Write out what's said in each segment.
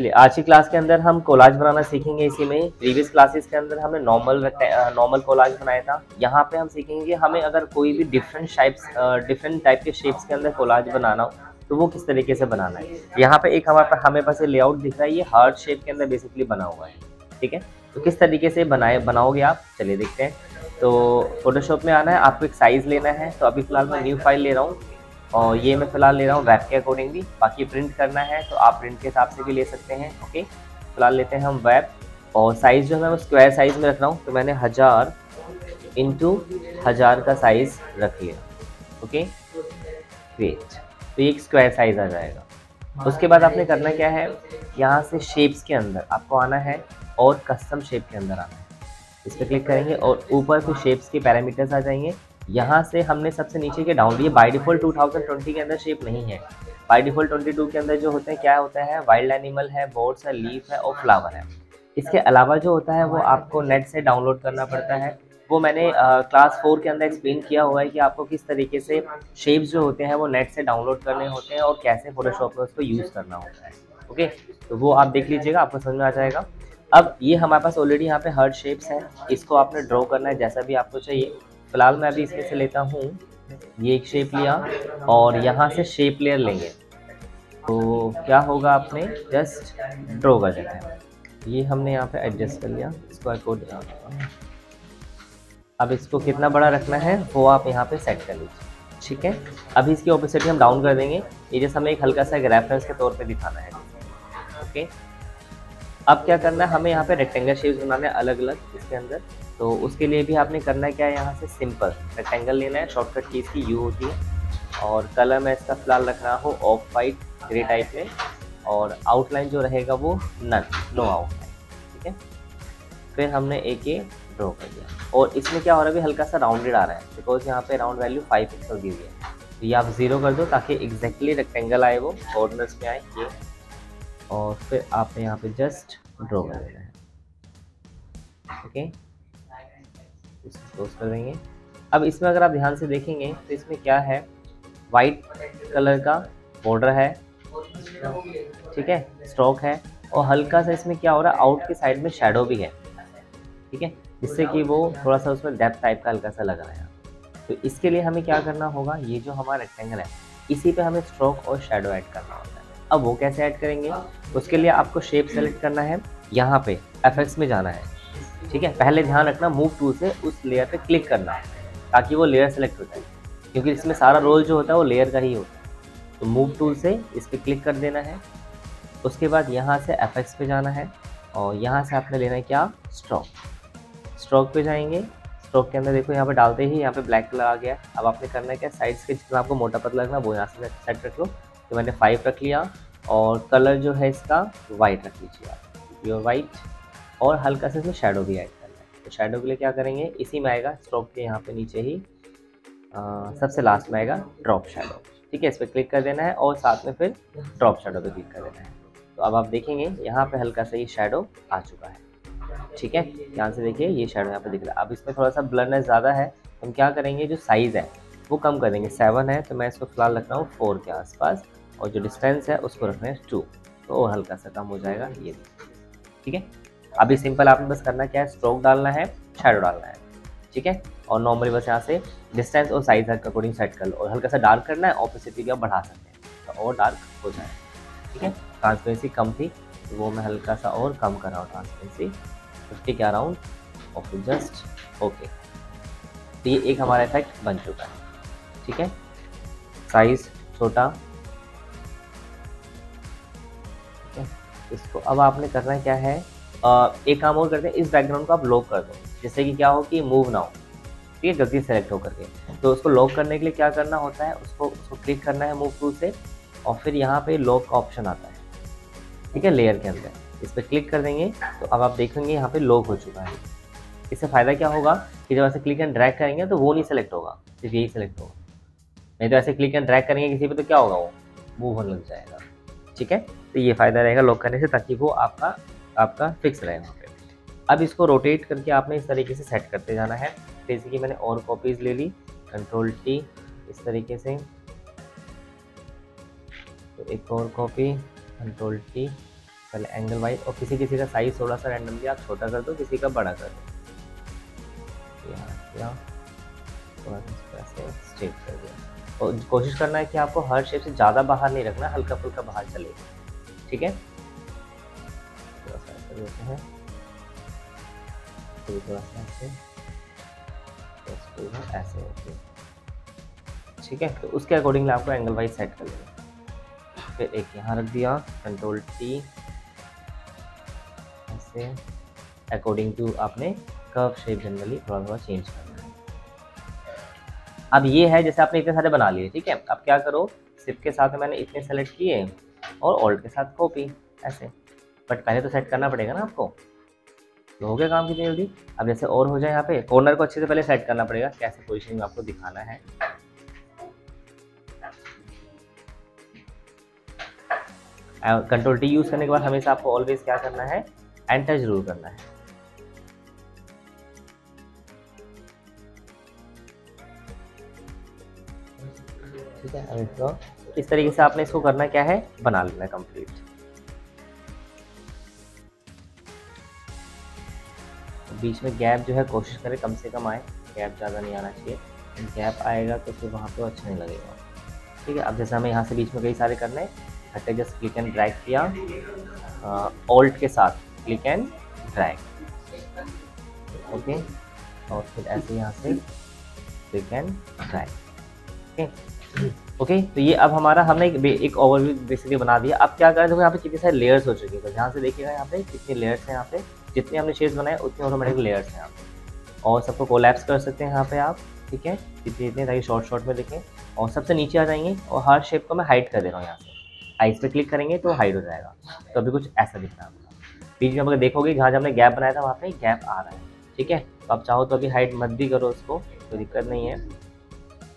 चलिए, आज की क्लास के अंदर हम कोलाज बनाना सीखेंगे इसी में। प्रीवियस क्लासेस के अंदर हमने नॉर्मल नॉर्मल कोलाज बनाया था। यहाँ पे हम सीखेंगे हमें अगर कोई भी डिफरेंट शेप्स डिफरेंट टाइप के शेप्स के अंदर कोलाज बनाना हो तो वो किस तरीके से बनाना है। यहाँ पे एक हमारे पास हमें पास ये लेआउट दिख रहा है, ये हार्ट शेप के अंदर बेसिकली बना हुआ है। ठीक है? तो किस तरीके से बनाए बनाओगे आप? चलिए देखते हैं। तो फोटोशॉप में आना है, आपको एक साइज़ लेना है। तो अभी फ़िलहाल मैं न्यू फ़ाइल ले रहा हूँ। और ये मैं फ़िलहाल ले रहा हूँ वैप के अकॉर्डिंगली बाकी प्रिंट करना है तो आप प्रिंट के हिसाब से भी ले सकते हैं ओके फ़िलहाल लेते हैं हम वेब और साइज़ जो है वो स्क्वायर साइज़ में रख रहा हूँ तो मैंने हज़ार इंटू हज़ार का साइज़ रख लिया ओके ग्रेट तो ये एक स्क्वायर साइज़ आ जाएगा। उसके बाद आपने करना क्या है? यहाँ से शेप्स के अंदर आपको आना है और कस्टम शेप के अंदर आना है। इस पर क्लिक करेंगे और ऊपर फिर शेप्स के पैरामीटर्स आ जाएँगे। यहाँ से हमने सबसे नीचे के डाउन लिए बाई डिफ़ॉल्ट 2020 के अंदर शेप नहीं है। बाई डिफ़ॉल्ट 22 के अंदर जो होते हैं क्या होता है? वाइल्ड एनिमल है बोर्ड्स है लीफ है और फ्लावर है। इसके अलावा जो होता है वो आपको नेट से डाउनलोड करना पड़ता है। वो मैंने आ, क्लास फोर के अंदर एक्सप्लेन किया हुआ है कि आपको किस तरीके से शेप्स जो होते हैं वो नेट से डाउनलोड करने होते हैं और कैसे फोटोशॉप में उसको यूज़ करना होता है। ओके तो वो आप देख लीजिएगा आपको समझ में आ जाएगा। अब ये हमारे पास ऑलरेडी यहाँ पे हर शेप्स हैं। इसको आपने ड्रॉ करना है जैसा भी आपको चाहिए। फ़िलहाल मैं अभी इसमें से लेता हूँ। ये एक शेप लिया और यहाँ से शेप लेयर लेंगे। तो क्या होगा आपने? जस्ट ड्रॉ कर देना है। ये हमने यहाँ पे एडजस्ट कर लिया। स्क्वायर कोड अब इसको कितना बड़ा रखना है, वो आप यहाँ पे सेट कर लीजिए। ठीक है? अभी इसकी ओपेसिटी हम डाउन कर देंगे। ये जैसे हमें एक हल्का सा एक रेफरेंस के तौर पे दिखाना है। ओके अब क्या करना है? हमें यहाँ पे रेक्टेंगल शेप्स बनाने अलग अलग इसके अंदर। तो उसके लिए भी आपने करना क्या है यहाँ से सिंपल रेक्टेंगल लेना है शॉर्टकट की इसकी यू होती है। और कलर मैं इसका फ़िलहाल रख रहा हूँ ऑफ़ वाइट ग्रे टाइप में। और आउटलाइन जो रहेगा वो नन नो आउटलाइन ठीक है? फिर हमने एक ये ड्रॉ कर दिया। और इसमें क्या हो रहा है हल्का सा राउंडेड आ रहा है। बिकॉज़ यहाँ पे राउंड वैल्यू फाइव पिक्सल दी हुई है। तो ये आप ज़ीरो कर दो ताकि एग्जैक्टली रेक्टेंगल आए वो कॉर्नर्स में आए, ये। और फिर आपने यहाँ पे जस्ट ड्रॉ कर देना है। ओके इसको क्लोज कर देंगे। अब इसमें अगर आप ध्यान से देखेंगे तो इसमें क्या है? वाइट कलर का बॉर्डर है, ठीक है? स्ट्रोक है, और हल्का सा इसमें क्या हो रहा है? आउट के साइड में शेडो भी है, ठीक है? जिससे कि वो थोड़ा सा उसमें डेप्थ टाइप का हल्का सा लग रहा है। तो इसके लिए हमें क्या करना होगा? ये जो हमारा रेक्टेंगल है, इसी पे हमें स्ट्रोक और शेडो ऐड करना होता है। अब वो कैसे ऐड करेंगे? उसके लिए आपको शेप सेलेक्ट करना है। यहाँ पे एफ़ में जाना है। ठीक है? पहले ध्यान रखना मूव टूल से उस लेयर पे क्लिक करना है ताकि वो लेयर सेलेक्ट हो जाए। क्योंकि इसमें सारा रोल जो होता है, वो लेयर का ही होता है। तो मूव टूल से इस पर क्लिक कर देना है। उसके बाद यहाँ से एफ़ एक्स पे जाना है और यहाँ से आपने लेना है क्या? स्ट्रोक स्ट्रोक पे जाएँगे। स्ट्रोक के अंदर देखो, यहाँ पे डालते ही यहाँ पे ब्लैक कलर आ गया। अब आपने करना है क्या? साइड्स के जितना आपको मोटा पतला रखना वो यहाँ से सेट रख लो। तो मैंने फाइव रख लिया और कलर जो है इसका वाइट रख लीजिए आप। प्योर वाइट और हल्का से इसमें शेडो भी ऐड करना है। तो शेडो के लिए क्या करेंगे? इसी में आएगा स्ट्रोक के यहाँ पे नीचे ही आ, सबसे लास्ट में आएगा ड्रॉप शेडो ठीक है इस पर क्लिक कर देना है और साथ में फिर ड्रॉप शेडो पे क्लिक कर देना है। तो अब आप देखेंगे यहाँ पे हल्का सा ये शेडो आ चुका है। ठीक है यहाँ से देखिए ये शेडो यहाँ पे दिख रहा है। अब इसमें थोड़ा सा ब्लरनेस ज़्यादा है तो हम क्या करेंगे जो साइज़ है वो कम कर देंगे। सेवन है तो मैं इसको फ़िलहाल रख रहा हूँ फोर के आसपास और जो डिस्टेंस है उसको रखना है टू तो और हल्का सा कम हो जाएगा ये ठीक है? अभी सिंपल आपने बस करना क्या है स्ट्रोक डालना है शेडो डालना है, ठीक है? और नॉर्मली बस यहाँ से डिस्टेंस और साइज़ का अकॉर्डिंग सेट कर लो और हल्का सा डार्क करना है ऑपोसिटी भी आप बढ़ा सकते हैं। तो और डार्क हो जाए, ठीक है? ट्रांसपेरेंसी कम थी तो वो मैं हल्का सा और कम कर रहा हूँ ट्रांसपेरेंसी फिफ्टी के अराउंड और फिर जस्ट ओके तो ये एक हमारा इफ़ेक्ट बन चुका है, ठीक है? साइज़ छोटा इसको अब आपने करना क्या है एक काम और करते हैं, इस बैकग्राउंड को आप लॉक कर दो। जिससे कि क्या हो कि मूव ना हो। ठीक है गलती सेलेक्ट होकर के। तो उसको लॉक करने के लिए क्या करना होता है, उसको उसको क्लिक करना है मूव टू से और फिर यहाँ पे लॉक का ऑप्शन आता है। ठीक है लेयर के अंदर। इस पर क्लिक कर देंगे तो अब आप देखेंगे यहाँ पे लॉक हो चुका है। इससे फ़ायदा क्या होगा कि जब ऐसे क्लिक एंड ड्रैग करेंगे तो वो नहीं सेलेक्ट होगा, सिर्फ़ यही सेलेक्ट होगा। नहीं तो ऐसे क्लिक एंड ड्रैग करेंगे किसी पे तो क्या होगा वो? मूव होने लग जाएगा। ठीक है तो ये फ़ायदा रहेगा लॉक करने से ताकि वो आपका आपका फिक्स रहे वहाँ पे। अब इसको रोटेट करके आपने इस तरीके से सेट करते जाना है। जैसे कि मैंने और कॉपीज़ ले ली कंट्रोल टी इस तरीके से। तो एक और कॉपी कंट्रोल टी पहले एंगल वाइज और किसी किसी का साइज़ थोड़ा सा रैंडमली आप छोटा कर दो, किसी का बड़ा कर दो। स्ट्रेट कर और कोशिश करना है कि आपको हर शेप से ज़्यादा बाहर नहीं रखना हल्का फुल्का बाहर चलेगा ठीक है? ऐसा देते हैं। सा ऐसे। ऐसे ओके ठीक है? तो उसके अकॉर्डिंगली आपको एंगल वाइज सेट कर लेना। फिर एक यहाँ रख दिया कंट्रोल टी ऐसे। अकॉर्डिंग टू आपने कर्व शेप जनरली थोड़ा थोड़ा चेंज करना है। अब ये है जैसे आपने इतने सारे बना लिए, ठीक है? अब क्या करो? सिप के साथ मैंने इतने सेलेक्ट किए और ऑल्ट के साथ कॉपी ऐसे। बट पहले तो सेट करना पड़ेगा ना आपको। तो हो गया काम कितनी जल्दी? अब जैसे और हो जाए यहाँ पे कॉर्नर को अच्छे से पहले सेट करना पड़ेगा, कैसे पोजिशन में आपको दिखाना है। कंट्रोल टी यूज़ करने के बाद हमेशा आपको ऑलवेज क्या करना है? एंटर ज़रूर करना है। ठीक है इस तरीके से आपने इसको करना क्या है? बना लेना कंप्लीट बीच में गैप जो है कोशिश करें कम से कम आए। गैप ज़्यादा नहीं आना चाहिए। गैप आएगा तो फिर वहाँ पर अच्छा नहीं लगेगा। ठीक है अब जैसे हमें यहाँ से बीच में कई सारे करने हटे जस्ट क्लिक एंड ड्रैग किया। ऑल्ट के साथ क्लिक एंड ड्रैग ओके और फिर ऐसे यहाँ से click and drag okay okay तो ये अब हमारा हमने एक, एक ओवरव्यू बेसिकली बना दिया। अब क्या करें? देखो यहाँ पे कितने सारे लेयर्स हो चुके हैं। तो ध्यान से देखिएगा यहाँ पे कितने लेयर्स हैं यहाँ पे। जितने हमने शेड्स बनाए, उतने ऑटोमेटिक लेयर्स हैं यहाँ और सबको कोलैप्स कर सकते हैं यहाँ पे आप, ठीक है? जितने जितने ताकि शॉर्ट शॉर्ट में देखें। और सबसे नीचे आ जाएँगे और हर शेप को मैं हाइड कर दे रहा हूँ यहाँ से आइस पे क्लिक करेंगे तो हाइड हो जाएगा। तो अभी कुछ ऐसा दिख रहा है आपका। बीच में अगर देखोगे, जहाँ जब हमने गैप बनाया था, वहाँ पे गैप आ रहा है, ठीक है? तो आप चाहो तो अभी हाइड मत भी करो उसको, कोई दिक्कत नहीं है।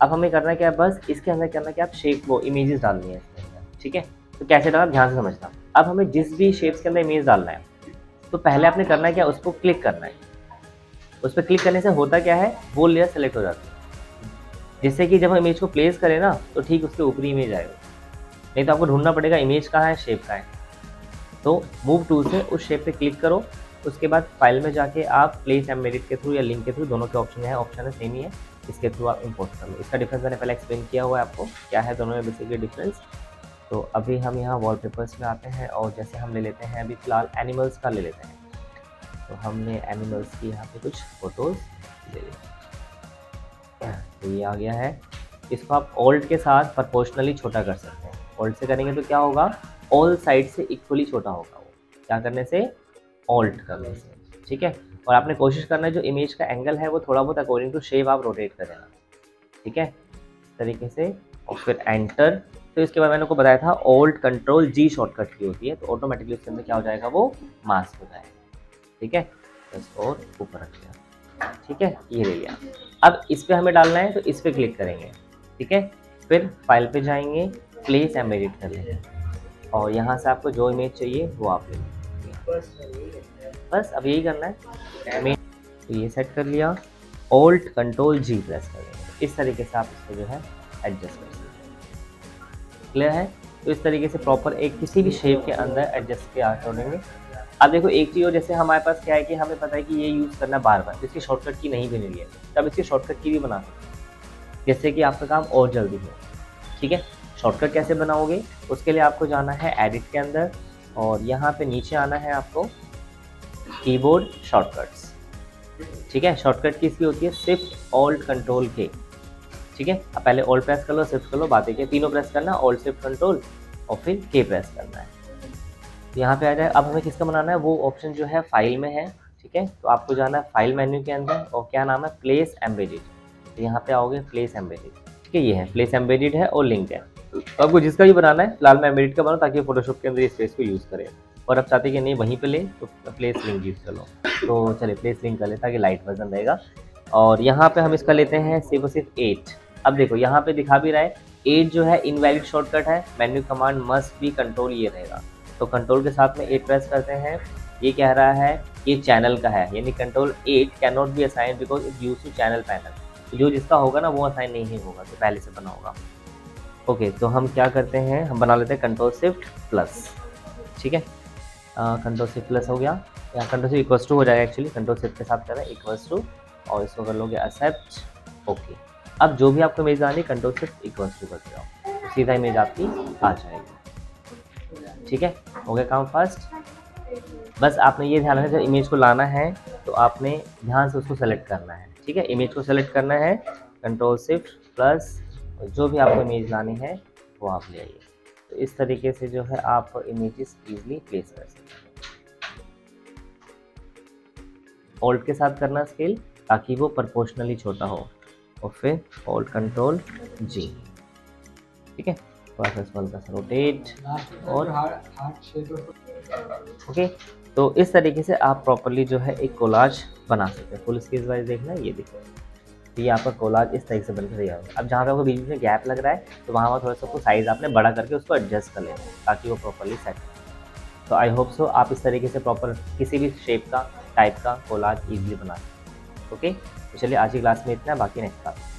अब हमें करना क्या है, बस इसके अंदर करना क्या आप शेप वो इमेजेस डालनी है इसके अंदर, ठीक है? तो कैसे डालना ध्यान से समझना। अब हमें जिस भी शेप्स के अंदर इमेज डालना है तो पहले आपने करना है क्या? उसको क्लिक करना है। उस पर क्लिक करने से होता क्या है? वो लेयर सेलेक्ट हो जाती है। जिससे कि जब हम इमेज को प्लेस करें ना तो ठीक उसके ऊपरी इमेज आएगा। नहीं तो आपको ढूंढना पड़ेगा इमेज कहाँ है शेप कहाँ है। तो मूव टूल से उस शेप पे क्लिक करो। उसके बाद फ़ाइल में जाके आप प्लेस एम मेरिट के थ्रू या लिंक के थ्रू दोनों के ऑप्शन है। ऑप्शन है सेम ही है। इसके थ्रू आप इम्पोर्ट कर लो। इसका डिफरेंस मैंने पहले एक्सप्लेन किया हुआ है आपको। क्या है दोनों में बेसिकली डिफरेंस तो अभी हम यहाँ वॉलपेपर्स में आते हैं और जैसे हम ले लेते हैं, अभी फ़िलहाल एनिमल्स का ले लेते हैं। तो हमने एनिमल्स की यहाँ पे कुछ फ़ोटोज़ ले ली तो ये आ गया है। इसको आप ओल्ड के साथ प्रपोर्शनली छोटा कर सकते हैं। ओल्ड से करेंगे तो क्या होगा? ऑल साइड से इक्वली छोटा होगा वो। क्या करने से? ऑल्ट करने से। ठीक है? और आपने कोशिश करना है जो इमेज का एंगल है वो थोड़ा बहुत अकॉर्डिंग टू शेप आप रोटेट कर। देना ठीक है? इस तरीके से। और फिर एंटर तो इसके बाद मैंने को बताया था ओल्ड कंट्रोल जी शॉर्टकट की होती है तो ऑटोमेटिकली उसके अंदर क्या हो जाएगा वो मास्क हो जाएगा। ठीक है? बस और ऊपर रख दिया। ठीक है? ये ले लिया। अब इस पर हमें डालना है तो इस पर क्लिक करेंगे। ठीक है? फिर फ़ाइल पे जाएँगे प्लेस एम एडिट कर लेंगे। और यहाँ से आपको जो इमेज चाहिए, वो आप ले बस अब यही करना है। इमेज तो ये सेट कर लिया। ओल्ट कंट्रोल जी प्रेस कर लेंगे। इस तरीके से आप इसको जो है एडजस्ट कर सकते क्लियर है? तो इस तरीके से प्रॉपर एक किसी भी शेप के अंदर एडजस्ट के आ छोड़ेंगे अब देखो, एक चीज़ और, जैसे हमारे पास क्या है कि हमें पता है कि ये यूज़ करना बार बार इसकी शॉर्टकट की नहीं बनी हुई है। तो तब इसकी शॉर्टकट की भी बना सकते जिससे कि आपका काम और जल्दी हो, ठीक है? शॉर्टकट कैसे बनाओगे? उसके लिए आपको जाना है एडिट के अंदर और यहाँ पे नीचे आना है आपको कीबोर्ड शॉर्टकट्स ठीक है? शॉर्टकट किसकी होती है? सिर्फ़ ऑल्ट कंट्रोल के ठीक है? अब पहले ऑल्ट प्रेस कर लो सिफ्ट कर लो, बातें के तीनों प्रेस करना ऑल्ट सिफ्ट कंट्रोल और फिर के प्रेस करना है। यहाँ पे आ जाए, अब हमें किसका बनाना है? वो ऑप्शन जो है फ़ाइल में है, ठीक है? तो आपको जाना है फ़ाइल मेन्यू के अंदर और क्या नाम है? प्लेस एम्बेडेड तो यहाँ पे आओगे प्लेस एम्बेडेड ठीक है, ये है प्लेस एम्बेडेड है और लिंक है। तो आपको जिसका भी बनाना है फ़िलहाल मैं एम्बेडेड का बनाऊँ ताकि फोटोशॉप के अंदर स्पेस को यूज़ करें। और अब चाहते कि नहीं, वहीं पे ले तो प्लेस लिंक यूज़ कर लो। तो चलिए प्लेस लिंक कर ले ताकि लाइट वर्जन रहेगा। और यहाँ पे हम इसका लेते हैं, सिर्फ़ सिर्फ़ एट अब देखो, यहाँ पे दिखा भी रहा है एट जो है इनवैलिड शॉर्टकट है मेन्यू कमांड मस्ट भी कंट्रोल ये रहेगा। तो कंट्रोल के साथ में एट प्रेस करते हैं। ये कह रहा है ये चैनल का है, यानी control eight cannot be assign because it use to channel panel जो जिसका होगा ना, वो असाइन नहीं होगा तो पहले से बना होगा। ओके तो हम क्या करते हैं, हम बना लेते हैं कंट्रोल शिफ्ट प्लस ठीक है? कंट्रोल शिफ्ट प्लस हो गया। या कंट्रोल शिफ्ट इक्वल्स टू हो जाएगा एक्चुअली कंट्रोल शिफ्ट के साथ करें इक्वल्स टू और इसको कर लोगे एक्सेप्ट ओके अब जो भी आपको इमेज आनी कंट्रोल शिफ्ट इक्वल्स टू करते जाओ सीधा इमेज आपकी आ जाएगी। ठीक है? हो गया काम फ़र्स्ट बस आपने ये ध्यान रखना, जब इमेज को लाना है तो आपने ध्यान से उसको सेलेक्ट करना है। ठीक है? इमेज को सेलेक्ट करना है कंट्रोल शिफ्ट प्लस जो भी आपको इमेज लानी है, वो आप ले आइए। तो इस तरीके से जो है आप इमेजेस इजीली प्लेस कर सकते हैं। ऑल्ट के साथ करना स्केल ताकि वो प्रपोर्शनली छोटा हो। और फिर ऑल्ट कंट्रोल जी ठीक है? थोड़ा सा रोटेट और ओके तो इस तरीके से आप प्रॉपरली जो है एक कोलाज बना सकते हैं। फुल स्केज वाइज देखना, ये देखो। तो ये आपका कोलाज इस तरीके से बनकर तैयार होगा। अब जहाँ पे आपको बीच में गैप लग रहा है तो वहाँ पर थोड़ा सा साइज़ आपने बड़ा करके उसको एडजस्ट कर लेना ताकि वो प्रॉपरली सेट तो आई होप सो आप इस तरीके से प्रॉपर किसी भी शेप का टाइप का कोलाज ईजिली बना सकते ओके? तो चलिए आज की क्लास में इतना बाकी नेक्स्ट क्लास